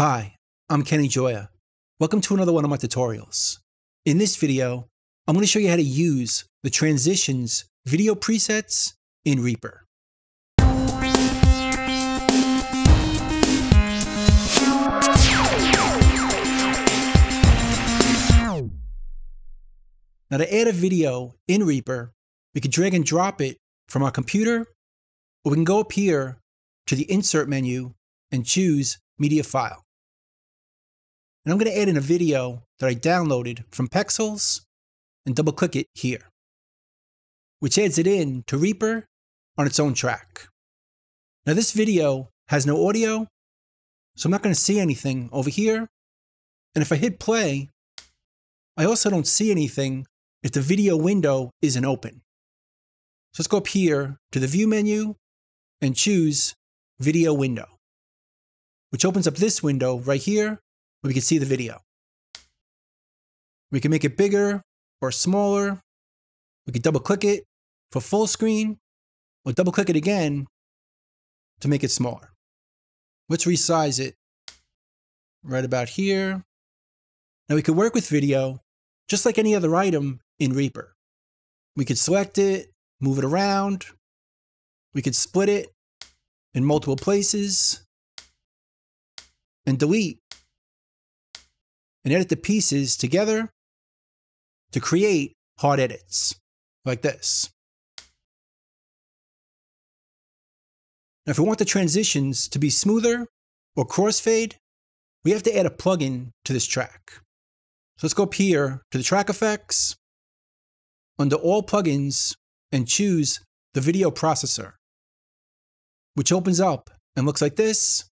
Hi, I'm Kenny Gioia. Welcome to another one of my tutorials. In this video, I'm going to show you how to use the transitions video presets in Reaper. Now to add a video in Reaper, we can drag and drop it from our computer, or we can go up here to the Insert menu and choose Media File. And I'm going to add in a video that I downloaded from Pexels and double click it here, which adds it in to Reaper on its own track. Now this video has no audio, so I'm not going to see anything over here. And if I hit play, I also don't see anything if the video window isn't open. So let's go up here to the View menu and choose Video Window, which opens up this window right here we can see the video. We can make it bigger or smaller. We can double click it for full screen or double click it again to make it smaller. Let's resize it right about here. Now we could work with video just like any other item in Reaper. We could select it, move it around. We could split it in multiple places and delete and edit the pieces together to create hard edits like this. Now, if we want the transitions to be smoother or crossfade, we have to add a plugin to this track. So let's go up here to the track effects, under all plugins, and choose the video processor, which opens up and looks like this,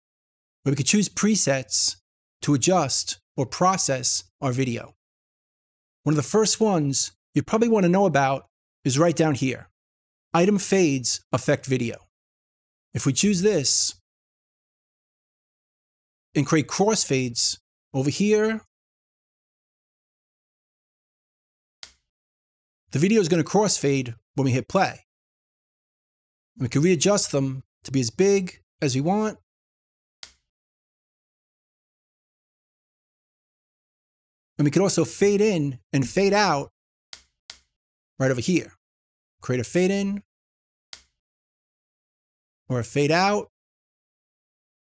where we can choose presets to adjust or process our video. One of the first ones you probably want to know about is right down here. Item fades affect video. If we choose this and create crossfades over here the video is going to crossfade when we hit play. We can readjust them to be as big as we want. And we could also fade in and fade out right over here. Create a fade in or a fade out,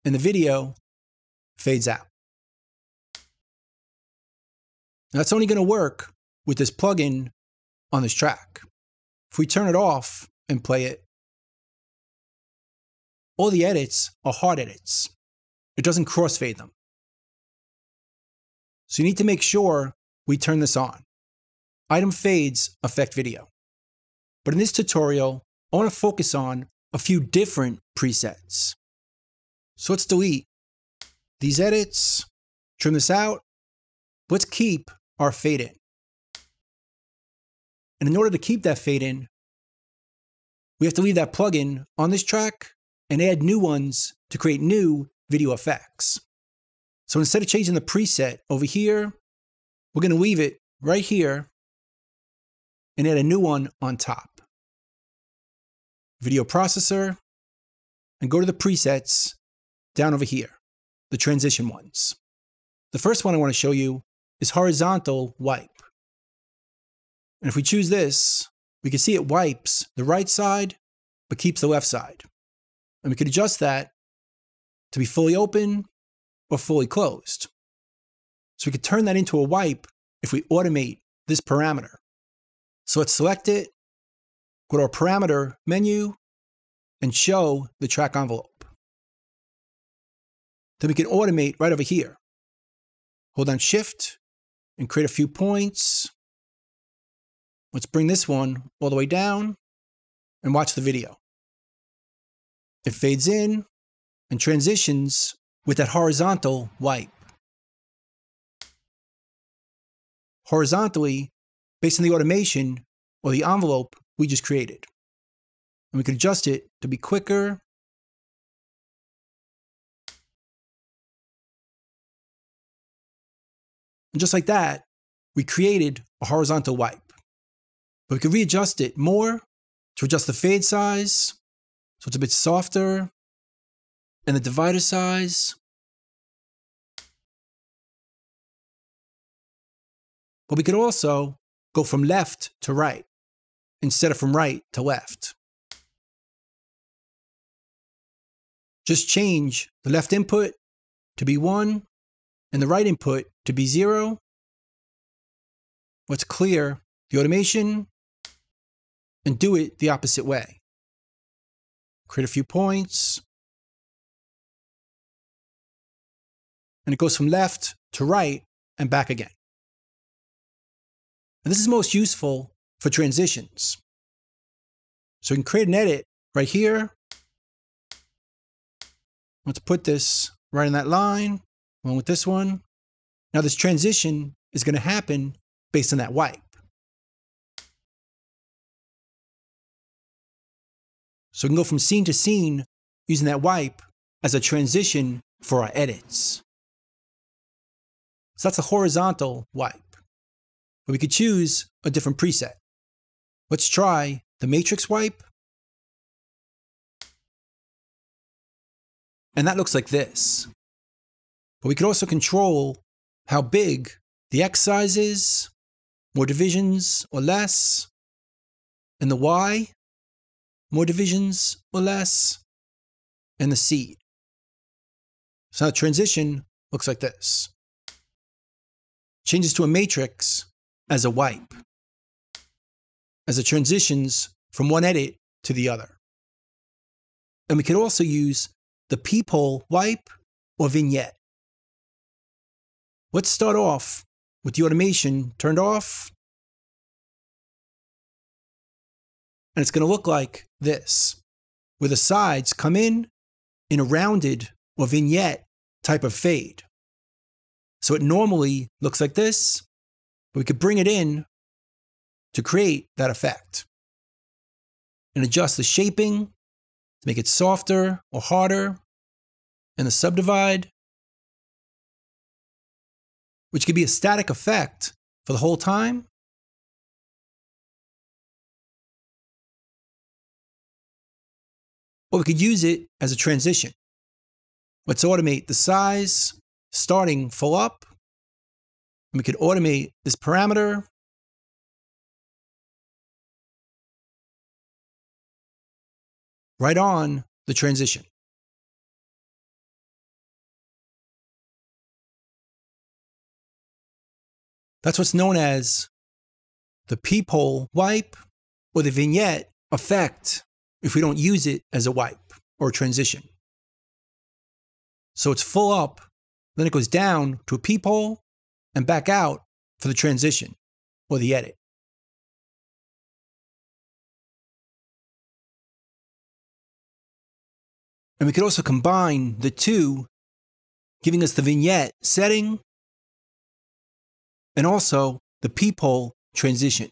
and the video fades out. Now, that's only going to work with this plugin on this track. If we turn it off and play it, all the edits are hard edits. It doesn't crossfade them. So you need to make sure we turn this on. Item fades affect video. But in this tutorial, I want to focus on a few different presets. So let's delete these edits, trim this out. Let's keep our fade in. And in order to keep that fade in, we have to leave that plugin on this track and add new ones to create new video effects. So instead of changing the preset over here, we're going to leave it right here and add a new one on top. Video processor, and go to the presets down over here, the transition ones. The first one I want to show you is horizontal wipe. And if we choose this, we can see it wipes the right side, but keeps the left side. And we can adjust that to be fully open or fully closed. So we could turn that into a wipe if we automate this parameter. So let's select it, go to our parameter menu, and show the track envelope. Then we can automate right over here. Hold down Shift and create a few points. Let's bring this one all the way down and watch the video. It fades in and transitions with that horizontal wipe. Horizontally, based on the automation or the envelope we just created. And we can adjust it to be quicker. And just like that, we created a horizontal wipe. But we can readjust it more to adjust the fade size so it's a bit softer and the divider size But we could also go from left to right instead of from right to left. Just change the left input to be 1 and the right input to be 0. Let's clear the automation and do it the opposite way. Create a few points. And it goes from left to right and back again. And this is most useful for transitions. So we can create an edit right here. Let's put this right in that line, along with this one. Now this transition is going to happen based on that wipe. So we can go from scene to scene using that wipe as a transition for our edits. So that's a horizontal wipe. But we could choose a different preset. Let's try the matrix wipe. And that looks like this. But we could also control how big the X size is, more divisions or less, and the Y, more divisions or less, and the C. So now the transition looks like this. Changes to a matrix as a wipe, as it transitions from one edit to the other. And we could also use the peephole wipe or vignette. Let's start off with the automation turned off. And it's going to look like this, where the sides come in in a rounded or vignette type of fade. So it normally looks like this, but we could bring it in to create that effect and adjust the shaping to make it softer or harder and the subdivide, which could be a static effect for the whole time. Or we could use it as a transition. Let's automate the size starting full up. We could automate this parameter. Right on the transition. That's what's known as the peephole wipe or the vignette effect if we don't use it as a wipe or a transition. So it's full up, then it goes down to a peephole and back out for the transition or the edit. And we could also combine the two, giving us the vignette setting and also the peephole transition.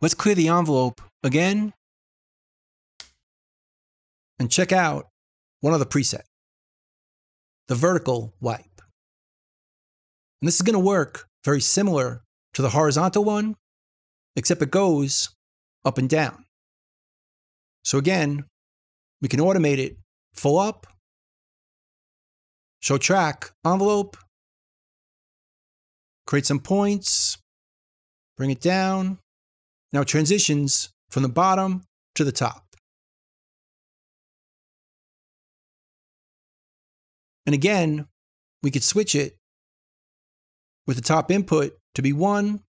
Let's clear the envelope again and check out one other preset, the vertical wipe. And this is going to work very similar to the horizontal one, except it goes up and down. So again, we can automate it full up, show track envelope, create some points, bring it down. Now it transitions from the bottom to the top. And again, we could switch it with the top input to be 1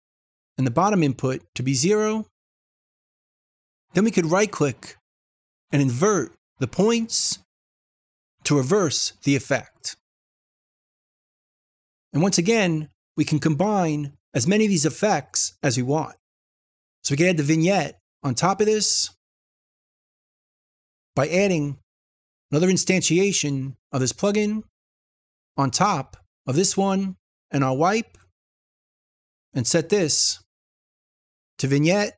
and the bottom input to be 0. Then we could right click and invert the points to reverse the effect. And once again, we can combine as many of these effects as we want. So we can add the vignette on top of this by adding another instantiation of this plugin on top of this one and I'll wipe and set this to vignette,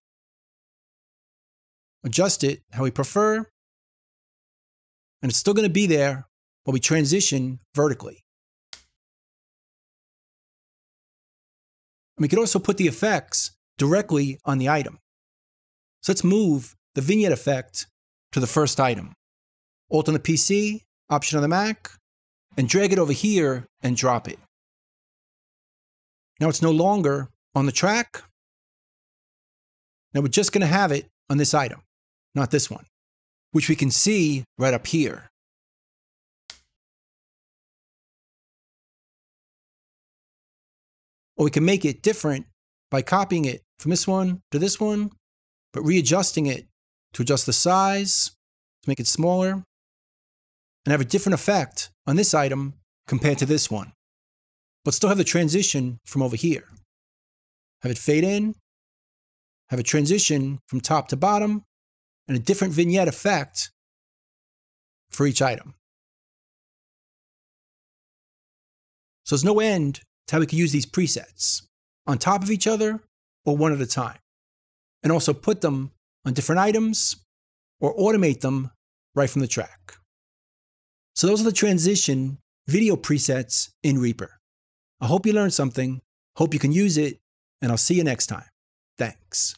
adjust it how we prefer, and it's still going to be there while we transition vertically. And we could also put the effects directly on the item. So let's move the vignette effect to the first item. Alt on the PC, Option on the Mac, and drag it over here and drop it. Now it's no longer on the track. Now we're just going to have it on this item, not this one, which we can see right up here. Or we can make it different by copying it from this one to this one, but readjusting it to adjust the size, to make it smaller, and have a different effect on this item compared to this one, but still have the transition from over here. Have it fade in, have a transition from top to bottom, and a different vignette effect for each item. So there's no end to how we can use these presets on top of each other or one at a time, and also put them on different items or automate them right from the track. So those are the transition video presets in Reaper. I hope you learned something, hope you can use it, and I'll see you next time. Thanks.